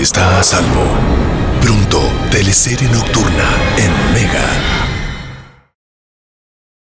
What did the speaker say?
está a salvo. Pronto, teleserie nocturna en Mega.